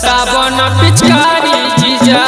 सटा बन पिचकारी जीजा